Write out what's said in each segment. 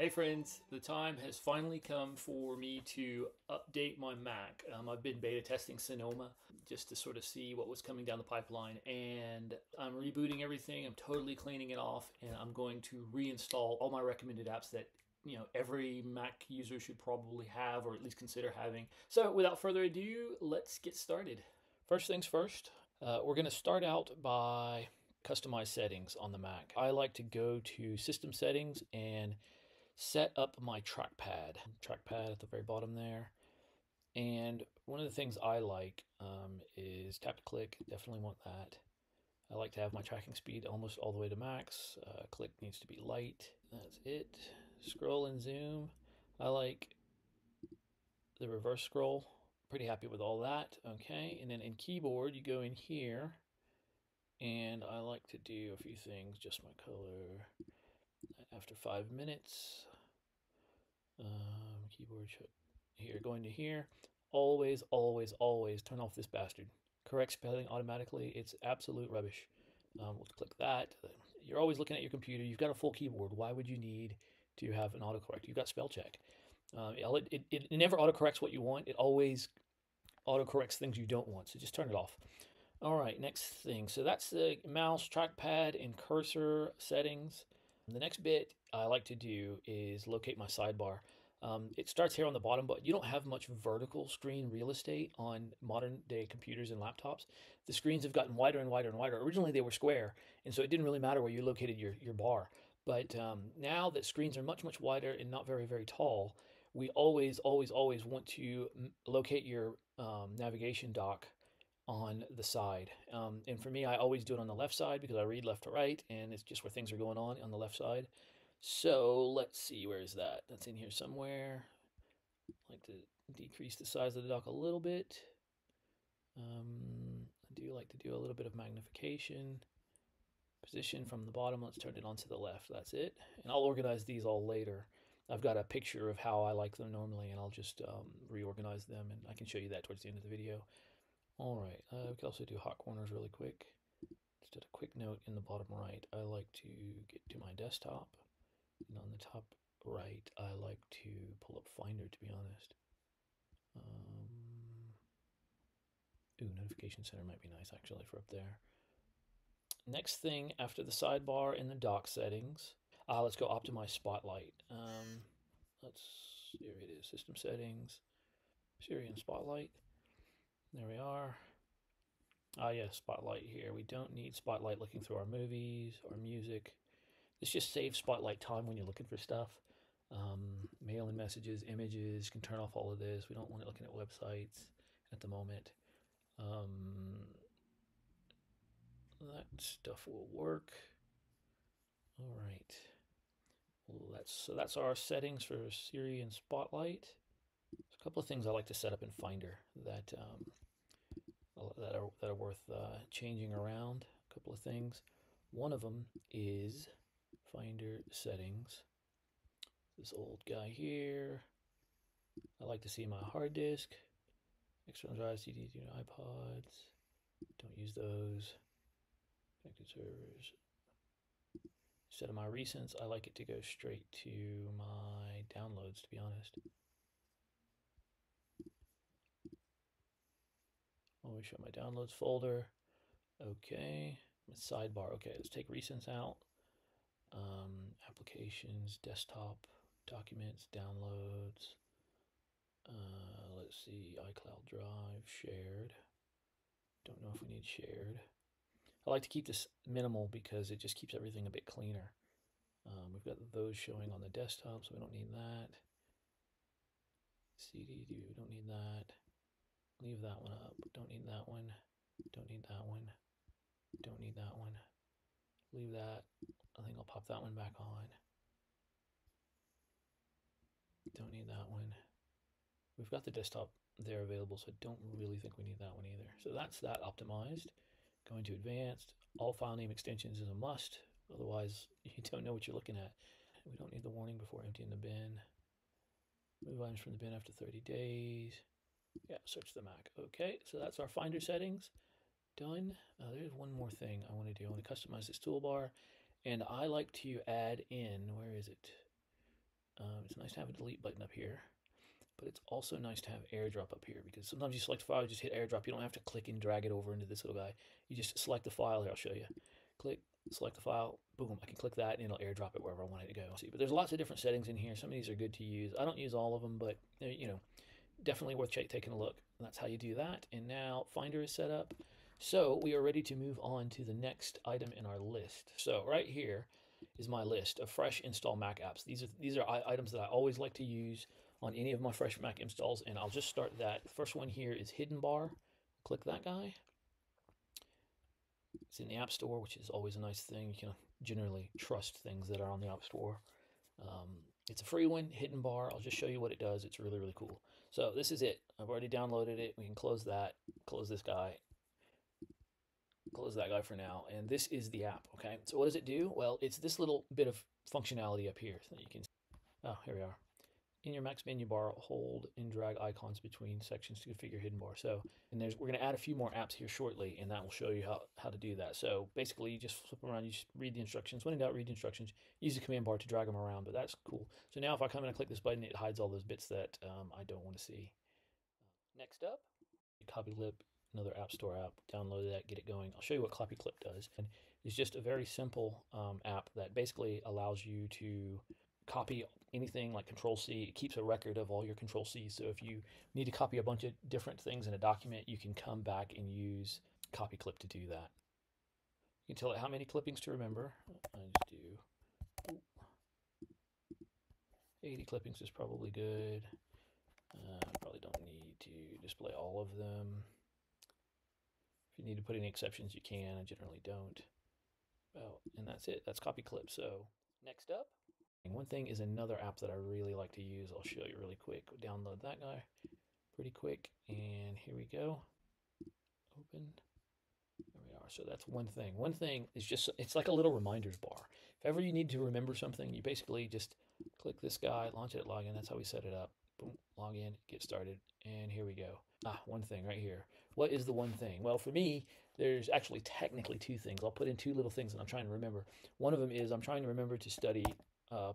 Hey friends, the time has finally come for me to update my Mac. Um, I've been beta testing Sonoma just to sort of see what was coming down the pipeline and I'm rebooting everything, I'm totally cleaning it off and I'm going to reinstall all my recommended apps that you know every Mac user should probably have or at least consider having. So without further ado, let's get started. First things first, uh, we're going to start out by customize settings on the Mac. I like to go to system settings and set up my trackpad. Trackpad at the very bottom there. And one of the things I like um, is tap to click. Definitely want that. I like to have my tracking speed almost all the way to max. Uh, click needs to be light. That's it. Scroll and zoom. I like the reverse scroll. Pretty happy with all that. Okay, and then in keyboard, you go in here, and I like to do a few things. Just my color after five minutes. Um, keyboard here, going to here. Always, always, always turn off this bastard. Correct spelling automatically. It's absolute rubbish. Um, we'll click that. You're always looking at your computer. You've got a full keyboard. Why would you need to have an autocorrect? You've got spell check. Um, it, it, it never autocorrects what you want. It always autocorrects things you don't want. So just turn it off. All right, next thing. So that's the mouse, trackpad, and cursor settings. The next bit I like to do is locate my sidebar. Um, it starts here on the bottom, but you don't have much vertical screen real estate on modern day computers and laptops. The screens have gotten wider and wider and wider. Originally they were square, and so it didn't really matter where you located your, your bar. But um, now that screens are much, much wider and not very, very tall, we always, always, always want to locate your um, navigation dock on the side. Um, and for me, I always do it on the left side because I read left to right, and it's just where things are going on on the left side. So let's see, where is that? That's in here somewhere. I like to decrease the size of the dock a little bit. Um, I do like to do a little bit of magnification. Position from the bottom, let's turn it onto the left. That's it. And I'll organize these all later. I've got a picture of how I like them normally, and I'll just um, reorganize them, and I can show you that towards the end of the video. All right, uh, we can also do hot corners really quick. Just did a quick note in the bottom right, I like to get to my desktop. And on the top right, I like to pull up Finder, to be honest. Um, ooh, Notification Center might be nice, actually, for up there. Next thing, after the sidebar in the dock settings, uh, let's go optimize Spotlight. Um, let's, here it is, System Settings, Siri and Spotlight. There we are. Ah, yeah, Spotlight here. We don't need Spotlight looking through our movies or music. This just saves Spotlight time when you're looking for stuff. Um, mailing messages, images, can turn off all of this. We don't want it looking at websites at the moment. Um, that stuff will work. All right. Well, that's so that's our settings for Siri and Spotlight. There's a couple of things I like to set up in Finder that um, that are that are worth uh, changing around. A couple of things. One of them is Finder settings. This old guy here. I like to see my hard disk, external drives, CDs, you know, iPods. Don't use those. Connected servers. Instead of my recents, I like it to go straight to my downloads, to be honest. Always show my downloads folder. Okay. Sidebar. Okay, let's take recents out. Um, applications, desktop, documents, downloads. Uh, let's see, iCloud Drive, shared. Don't know if we need shared. I like to keep this minimal because it just keeps everything a bit cleaner. Um, we've got those showing on the desktop, so we don't need that. CD, we don't need that. Leave that one up. Don't need that one. Don't need that one. Don't need that one. Leave that. I think I'll pop that one back on. Don't need that one. We've got the desktop there available, so I don't really think we need that one either. So that's that optimized. Going to advanced. All file name extensions is a must. Otherwise, you don't know what you're looking at. We don't need the warning before emptying the bin. Move items from the bin after 30 days. Yeah, search the Mac. Okay, so that's our Finder settings. Done. There's one more thing I want to do. I want to customize this toolbar. And I like to add in, where is it? Um, it's nice to have a delete button up here, but it's also nice to have airdrop up here because sometimes you select a file, you just hit airdrop. You don't have to click and drag it over into this little guy. You just select the file here. I'll show you. Click, select the file, boom, I can click that and it'll airdrop it wherever I want it to go. See, but there's lots of different settings in here. Some of these are good to use. I don't use all of them, but you know, definitely worth taking a look. That's how you do that. And now Finder is set up. So we are ready to move on to the next item in our list. So right here is my list of fresh install Mac apps. These are these are items that I always like to use on any of my fresh Mac installs, and I'll just start that. The first one here is Hidden Bar. Click that guy. It's in the App Store, which is always a nice thing. You can generally trust things that are on the App Store. Um, it's a free one, Hidden Bar. I'll just show you what it does. It's really, really cool. So this is it. I've already downloaded it. We can close that, close this guy, close that guy for now. And this is the app, okay? So what does it do? Well, it's this little bit of functionality up here that you can, oh, here we are. In your Mac's menu bar, hold and drag icons between sections to configure hidden bar. So, and there's, we're going to add a few more apps here shortly, and that will show you how, how to do that. So basically, you just flip around, you just read the instructions. When in doubt, read the instructions. Use the command bar to drag them around, but that's cool. So now if I come and click this button, it hides all those bits that um, I don't want to see. Next up, CopyClip another App Store app. Download that, get it going. I'll show you what CopyClip does. And it's just a very simple um, app that basically allows you to copy anything like Control C. It keeps a record of all your Control C. So if you need to copy a bunch of different things in a document, you can come back and use CopyClip to do that. You can tell it how many clippings to remember. I just do 80 clippings is probably good. Uh, probably don't need to display all of them. If you need to put any exceptions, you can. I generally don't. Well, and that's it. That's CopyClip. So next up, one thing is another app that I really like to use. I'll show you really quick. Download that guy pretty quick. And here we go. Open. There we are. So that's one thing. One thing is just, it's like a little reminders bar. If ever you need to remember something, you basically just click this guy, launch it, log in. That's how we set it up. Boom, log in, get started. And here we go. Ah, one thing right here. What is the one thing? Well, for me, there's actually technically two things. I'll put in two little things that I'm trying to remember. One of them is I'm trying to remember to study uh,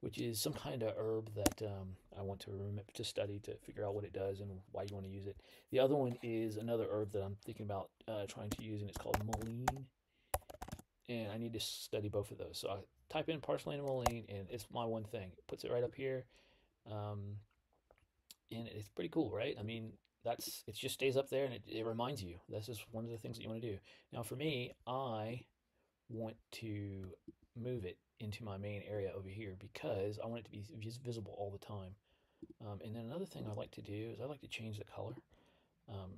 which is some kind of herb that um, I want to remember to study to figure out what it does and why you want to use it. The other one is another herb that I'm thinking about uh, trying to use, and it's called mullein. And I need to study both of those. So I type in parslane and and it's my one thing. It puts it right up here. Um, and it's pretty cool, right? I mean, that's it just stays up there and it, it reminds you. This is one of the things that you want to do. Now, for me, I want to move it into my main area over here because I want it to be just visible all the time. Um, and then another thing I like to do is I like to change the color. Um,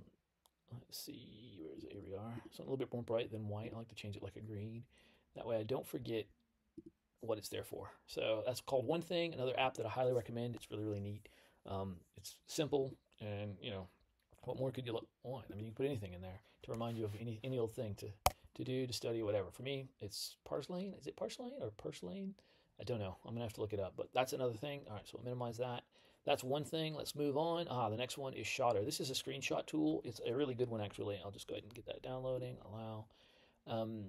let's see, where's? Here we are. So a little bit more bright than white. I like to change it like a green. That way I don't forget what it's there for. So that's called One Thing, another app that I highly recommend. It's really, really neat. Um, it's simple, and you know, what more could you want? I mean, you can put anything in there to remind you of any any old thing to to do, to study, whatever. For me, it's parslane. Is it parslane or purslane? I don't know. I'm gonna have to look it up. But that's another thing. All right, so I'll minimize that. That's one thing. Let's move on. Ah, the next one is Shottr. This is a screenshot tool. It's a really good one, actually. I'll just go ahead and get that downloading. Allow. Um,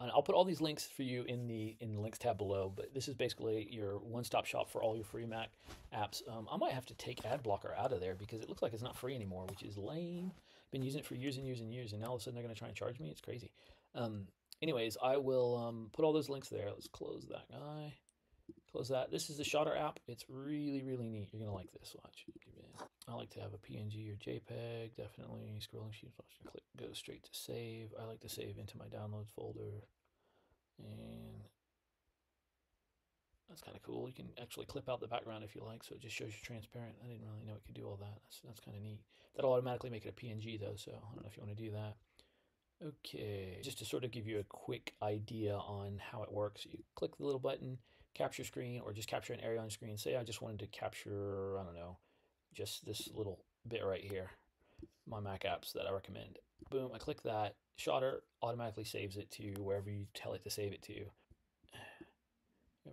and I'll put all these links for you in the in the links tab below. But this is basically your one-stop shop for all your free Mac apps. Um, I might have to take ad blocker out of there because it looks like it's not free anymore, which is lame. Been using it for years and years and years, and now all of a sudden they're going to try and charge me. It's crazy. Um, anyways, I will um, put all those links there. Let's close that guy. Close that. This is the Shottr app. It's really, really neat. You're going to like this. Watch. I like to have a PNG or JPEG, definitely. Scrolling sheet, click, go straight to save. I like to save into my downloads folder. And that's kind of cool. You can actually clip out the background if you like, so it just shows you transparent. I didn't really know it could do all that. That's, that's kind of neat. That'll automatically make it a PNG though, so I don't know if you want to do that. Okay, just to sort of give you a quick idea on how it works, you click the little button, capture screen, or just capture an area on screen. Say I just wanted to capture, I don't know, just this little bit right here, my Mac apps that I recommend. Boom, I click that. Shottr automatically saves it to wherever you tell it to save it to.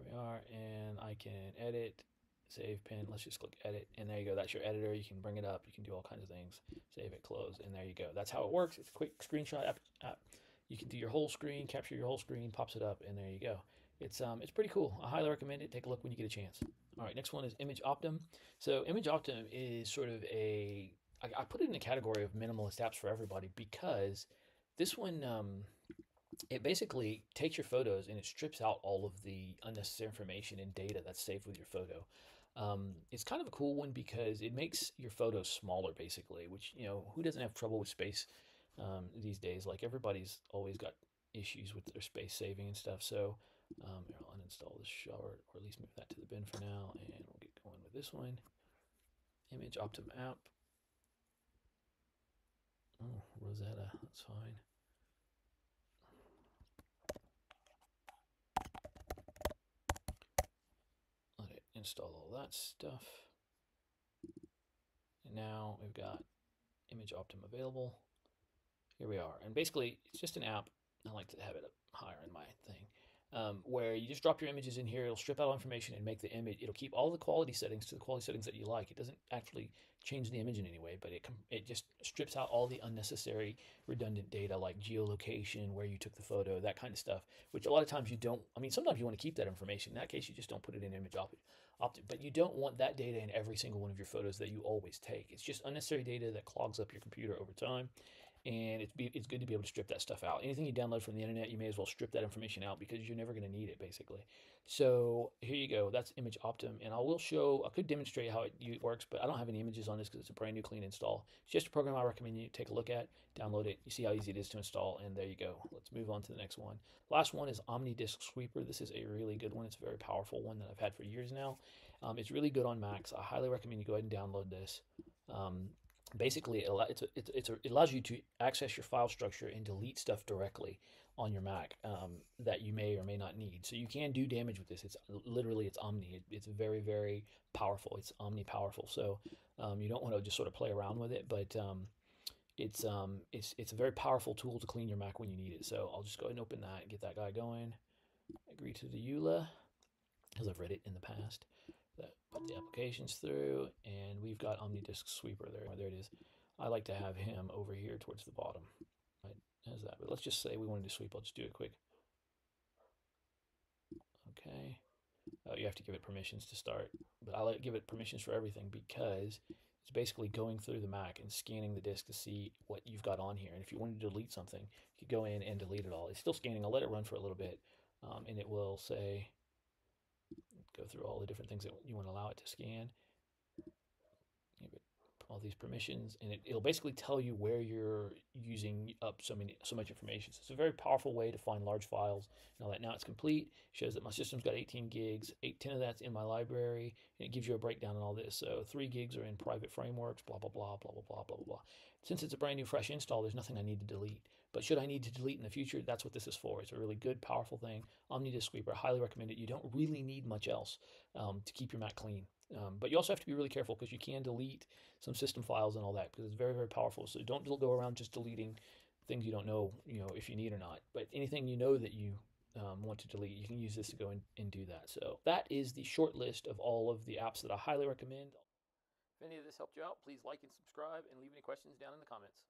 We are, and I can edit, save pin. Let's just click edit, and there you go. That's your editor. You can bring it up. You can do all kinds of things. Save it, close, and there you go. That's how it works. It's a quick screenshot app. app. You can do your whole screen, capture your whole screen, pops it up, and there you go. It's um it's pretty cool. I highly recommend it. Take a look when you get a chance. All right, next one is ImageOptim. So ImageOptim is sort of a I, I put it in a category of minimalist apps for everybody because this one um, it basically takes your photos and it strips out all of the unnecessary information and data that's saved with your photo. Um, it's kind of a cool one because it makes your photos smaller, basically. Which you know, who doesn't have trouble with space um, these days? Like everybody's always got issues with their space saving and stuff. So um, I'll uninstall this shard, or at least move that to the bin for now, and we'll get going with this one. ImageOptim app. Oh, Rosetta, that's fine. Let it install all that stuff. And now we've got ImageOptim available. Here we are. And basically, it's just an app. I like to have it higher in my thing um, where you just drop your images in here. It'll strip out all information and make the image. It'll keep all the quality settings to the quality settings that you like. It doesn't actually change the image in any way, but it it just strips out all the unnecessary redundant data like geolocation, where you took the photo, that kind of stuff. Which a lot of times you don't. I mean, sometimes you want to keep that information. In that case, you just don't put it in image optic. But you don't want that data in every single one of your photos that you always take. It's just unnecessary data that clogs up your computer over time and it's be, it's good to be able to strip that stuff out. Anything you download from the internet, you may as well strip that information out because you're never going to need it, basically. So here you go. That's ImageOptim, and I will show. I could demonstrate how it works, but I don't have any images on this because it's a brand new clean install. It's just a program I recommend you take a look at, download it. You see how easy it is to install, and there you go. Let's move on to the next one. Last one is OmniDisk Sweeper. This is a really good one. It's a very powerful one that I've had for years now. Um, it's really good on Macs. I highly recommend you go ahead and download this. Um, basically it, a, it allows you to access your file structure and delete stuff directly on your Mac um, that you may or may not need. So you can do damage with this. It's literally it's omni. It, it's very very powerful. It's omni powerful. So um, you don't want to just sort of play around with it, but um, it's um it's it's a very powerful tool to clean your Mac when you need it. So I'll just go ahead and open that and get that guy going. Agree to the EULA because I've read it in the past that put the applications through, and we've got OmniDisk Sweeper there. There it is. I like to have him over here towards the bottom. Right, as that. But let's just say we wanted to sweep. I'll just do it quick. Okay. Uh, you have to give it permissions to start, but I like give it permissions for everything because it's basically going through the Mac and scanning the disk to see what you've got on here. And if you want to delete something, you could go in and delete it all. It's still scanning. I'll let it run for a little bit, um, and it will say go through all the different things that you want to allow it to scan. Give it all these permissions, and it, will basically tell you where you're using up so many so much information. So it's a very powerful way to find large files and all that. Now it's complete. Shows that my system's got 18 gigs. 8, 10 of that's in my library, and it gives you a breakdown on all this. So three gigs are in private frameworks. Blah blah blah blah blah blah blah blah. Since it's a brand new fresh install, there's nothing I need to delete. But should I need to delete in the future, that's what this is for. It's a really good, powerful thing. OmniDisk Sweeper, highly recommend it. You don't really need much else um, to keep your Mac clean. Um, but you also have to be really careful because you can delete some system files and all that because it's very, very powerful. So don't go around just deleting things you don't know, you know, if you need or not. But anything you know that you um, want to delete, you can use this to go and do that. So that is the short list of all of the apps that I highly recommend. If any of this helped you out, please like and subscribe and leave any questions down in the comments.